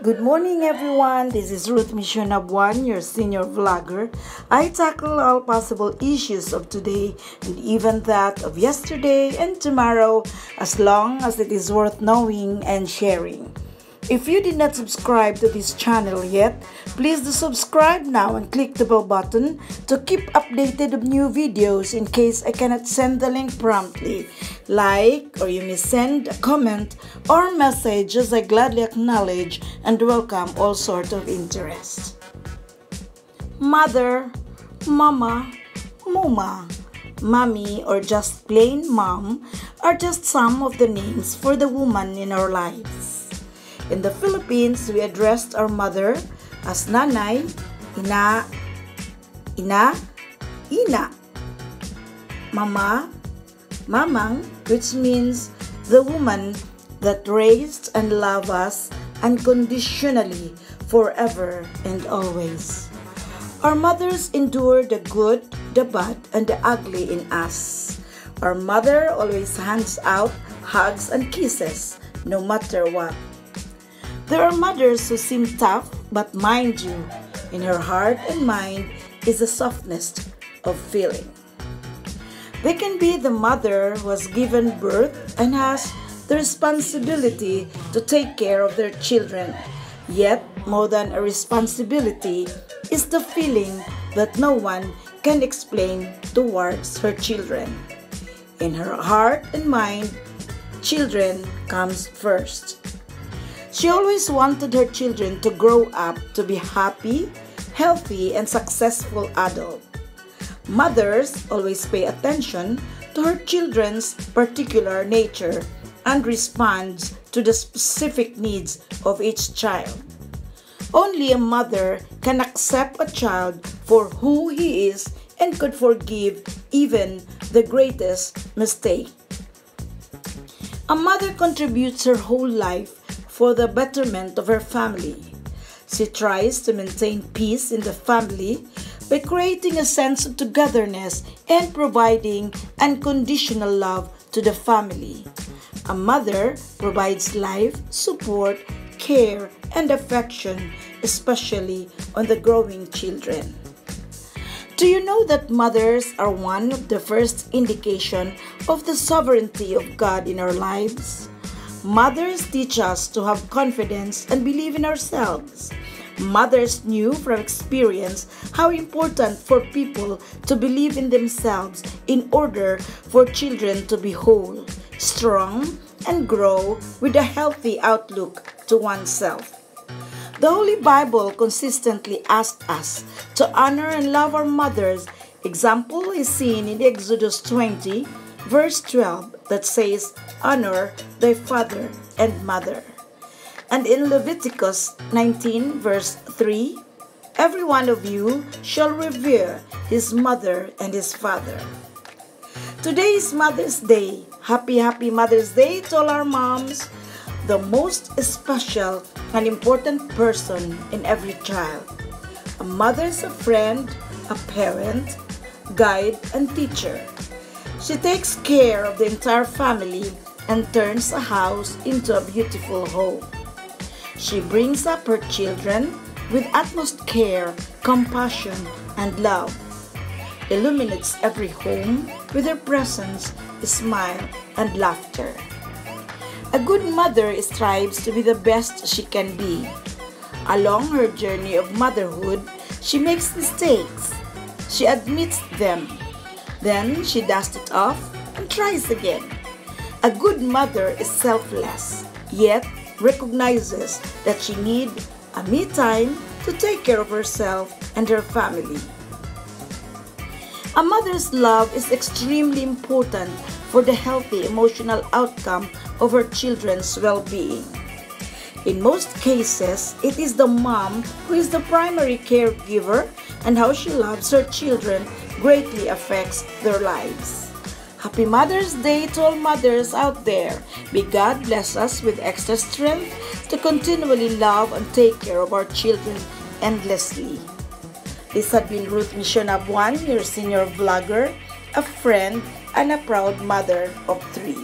Good morning, everyone. This is Ruth One, your senior vlogger. I tackle all possible issues of today and even that of yesterday and tomorrow as long as it is worth knowing and sharing. If you did not subscribe to this channel yet, please do subscribe now and click the bell button to keep updated of new videos in case I cannot send the link promptly. Like or you may send a comment or message as I gladly acknowledge and welcome all sort of interest. Mother, Mama, Muma, Mommy or just plain Mom are just some of the names for the woman in our lives. In the Philippines, we addressed our mother as nanay, ina, ina, ina, mama, mamang, which means the woman that raised and loved us unconditionally forever and always. Our mothers endure the good, the bad, and the ugly in us. Our mother always hands out hugs and kisses, no matter what. There are mothers who seem tough, but mind you, in her heart and mind is a softness of feeling. They can be the mother who has given birth and has the responsibility to take care of their children. Yet, more than a responsibility is the feeling that no one can explain towards her children. In her heart and mind, children comes first. She always wanted her children to grow up to be happy, healthy, and successful adults. Mothers always pay attention to her children's particular nature and responds to the specific needs of each child. Only a mother can accept a child for who he is and could forgive even the greatest mistake. A mother contributes her whole life for the betterment of her family. She tries to maintain peace in the family by creating a sense of togetherness and providing unconditional love to the family. A mother provides life, support, care, and affection, especially on the growing children. Do you know that mothers are one of the first indication of the sovereignty of God in our lives? Mothers teach us to have confidence and believe in ourselves. Mothers knew from experience how important for people to believe in themselves in order for children to be whole, strong, and grow with a healthy outlook to oneself. The Holy Bible consistently asks us to honor and love our mothers. Example is seen in Exodus 20, verse 12 that says, Honor thy father and mother. And in Leviticus 19, verse 3, Every one of you shall revere his mother and his father. Today is Mother's Day. Happy, happy Mother's Day to all our moms, the most special and important person in every child. A mother is a friend, a parent, guide, and teacher. She takes care of the entire family and turns a house into a beautiful home. She brings up her children with utmost care, compassion, and love. Illuminates every home with her presence, smile, and laughter. A good mother strives to be the best she can be. Along her journey of motherhood, she makes mistakes. She admits them then she dusts it off and tries again. A good mother is selfless, yet recognizes that she needs a me time to take care of herself and her family. A mother's love is extremely important for the healthy emotional outcome of her children's well-being. In most cases, it is the mom who is the primary caregiver and how she loves her children greatly affects their lives. Happy Mother's Day to all mothers out there. May God bless us with extra strength to continually love and take care of our children endlessly. This has been Ruth Mission Abuan, your senior vlogger, a friend, and a proud mother of three.